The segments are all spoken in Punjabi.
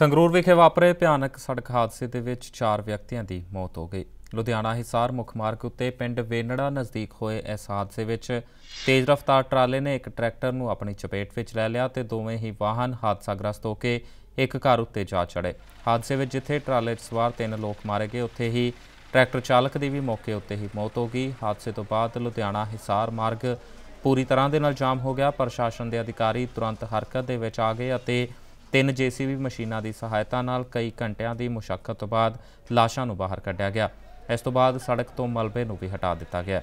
ਸੰਗਰੂਰ ਵਿਖੇ ਵਾਪਰੇ ਭਿਆਨਕ ਸੜਕ ਹਾਦਸੇ ਦੇ ਵਿੱਚ 4 ਵਿਅਕਤੀਆਂ ਦੀ ਮੌਤ ਹੋ ਗਈ। ਲੁਧਿਆਣਾ ਹਿਸਾਰ ਮੁੱਖ ਮਾਰਗ ਉੱਤੇ ਪਿੰਡ ਵੇਨੜਾ ਨਜ਼ਦੀਕ ਹੋਏ ਇਸ ਹਾਦਸੇ ਵਿੱਚ ਤੇਜ਼ ਰਫ਼ਤਾਰ ਟਰਾਲੇ ਨੇ ਇੱਕ ਟਰੈਕਟਰ ਨੂੰ ਆਪਣੀ ਚਪੇਟ ਵਿੱਚ ਲੈ ਲਿਆ ਤੇ ਦੋਵੇਂ ਹੀ ਵਾਹਨ ਹਾਦਸਾਗ੍ਰਸਤ ਹੋ ਕੇ ਇੱਕ ਘਰ ਉੱਤੇ ਜਾ ਚੜੇ ਹਾਦਸੇ ਵਿੱਚ ਜਿੱਥੇ ਟਰਾਲੇ 'ਚ ਸਵਾਰ ਤਿੰਨ ਲੋਕ ਮਾਰੇ ਗਏ, ਉੱਥੇ ਹੀ ਟਰੈਕਟਰ ਚਾਲਕ ਦੀ ਵੀ ਮੌਕੇ ਉੱਤੇ ਹੀ ਮੌਤ ਹੋ ਗਈ। ਹਾਦਸੇ ਤੋਂ ਬਾਅਦ ਲੁਧਿਆਣਾ ਹਿਸਾਰ ਮਾਰਗ ਪੂਰੀ ਤਰ੍ਹਾਂ ਦੇ ਨਾਲ ਜਾਮ ਹੋ ਗਿਆ। ਪ੍ਰਸ਼ਾਸਨ ਦੇ ਅਧਿਕਾਰੀ ਤੁਰੰਤ ਹਰਕਤ ਦੇ ਵਿੱਚ ਆ ਗਏ ਅਤੇ ਤਿੰਨ ਜੀਸੀਬੀ ਮਸ਼ੀਨਾਂ ਦੀ ਸਹਾਇਤਾ ਨਾਲ ਕਈ ਘੰਟਿਆਂ ਦੀ ਮੁਸ਼ਕਲ ਤੋਂ ਬਾਅਦ ਲਾਸ਼ਾਂ ਨੂੰ ਬਾਹਰ ਕੱਢਿਆ ਗਿਆ। ਇਸ ਤੋਂ ਬਾਅਦ ਸੜਕ ਤੋਂ ਮਲਬੇ ਨੂੰ ਵੀ ਹਟਾ ਦਿੱਤਾ ਗਿਆ।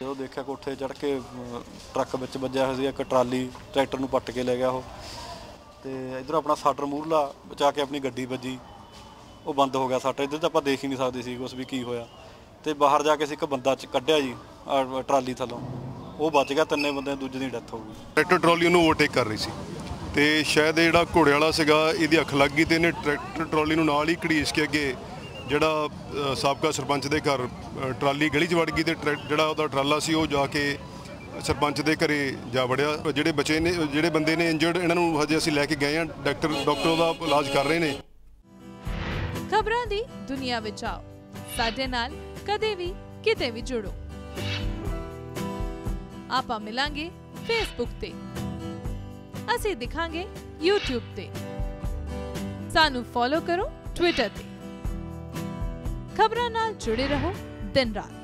ਜਦੋਂ ਦੇਖਿਆ ਕੋਠੇ ਚੜ ਕੇ ਟਰੱਕ ਵਿੱਚ ਵੱਜਿਆ ਹੋਇਆ ਸੀ, ਇੱਕ ਟਰਾਲੀ ਟਰੈਕਟਰ ਨੂੰ ਪੱਟ ਕੇ ਲੈ ਗਿਆ ਉਹ। ਤੇ ਇਧਰ ਆਪਣਾ ਸਾਡਰ ਮੂਰਲਾ ਬਚਾ ਕੇ ਆਪਣੀ ਗੱਡੀ ਵੱਜੀ। ਉਹ ਬੰਦ ਹੋ ਗਿਆ ਸਾਡਾ ਇਧਰ ਤਾਂ ਆਪਾਂ ਦੇਖ ਹੀ ਨਹੀਂ ਸਕਦੇ ਸੀ ਉਸ ਵੀ ਕੀ ਹੋਇਆ। ਤੇ ਬਾਹਰ ਜਾ ਕੇ ਅਸੀਂ ਇੱਕ ਬੰਦਾ ਚ ਕੱਢਿਆ ਜੀ ਟਰਾਲੀ ਥੱਲੋਂ। ਉਹ ਬਚ ਗਿਆ ਤਿੰਨੇ ਬੰਦੇ ਦੂਜੇ ਦੀ ਡੈਥ ਹੋ ਗਈ। ਟਰੈਕਟਰ ਟਰਾਲੀ ਨੂੰ ਓਵਰਟੇਕ ਕਰ ਰਹੀ ਸੀ। ਤੇ ਸ਼ਾਇਦ ਇਹ ਜਿਹੜਾ ਘੋੜੇ ਵਾਲਾ ਸੀਗਾ ਇਹਦੀ ਅੱਖ ਲੱਗ ਗਈ ਤੇ ਇਹਨੇ ਟਰੈਕਟਰ ਟਰਾਲੀ ਨੂੰ ਨਾਲ ਹੀ ਘੜੀਸ ਕੇ ਅੱਗੇ ਜਿਹੜਾ ਸਾਬਕਾ ਸਰਪੰਚ ਦੇ ਘਰ ਟਰਾਲੀ ਗਲੀ 'ਚ ਵੜ ਗਈ ਤੇ ਜਿਹੜਾ ਉਹਦਾ ਟਰਾਲਾ ਸੀ ਉਹ ਜਾ ਕੇ ਸਰਪੰਚ ਦੇ ਘਰੇ ਜਾ ਵੜਿਆ। ਜਿਹੜੇ ਬੱਚੇ ਨੇ ਜਿਹੜੇ ਬੰਦੇ ਨੇ ਇੰਜਰਡ ਇਹਨਾਂ ਨੂੰ ਹਜੇ ਅਸੀਂ ਲੈ ਕੇ ਗਏ ਆ ਡਾਕਟਰ ਡਾਕਟਰ ਉਹਦਾ ਇਲਾਜ ਕਰ ਰਹੇ ਨੇ। ਖਬਰਾਂ ਦੀ ਦੁਨੀਆ ਵਿੱਚ ਆਓ। ਸਾਡੇ ਨਾਲ ਕਦੇ ਵੀ ਕਿਤੇ ਵੀ ਜੁੜੋ। ਆਪਾਂ ਮਿਲਾਂਗੇ ਫੇਸਬੁੱਕ ਤੇ। ਅਸੀਂ ਦਿਖਾਂਗੇ YouTube ਤੇ। ਸਾਨੂੰ ਫੋਲੋ ਕਰੋ Twitter ਤੇ। ਖਬਰਾਂ ਨਾਲ ਜੁੜੇ ਰਹੋ ਦਿਨ ਰਾਤ।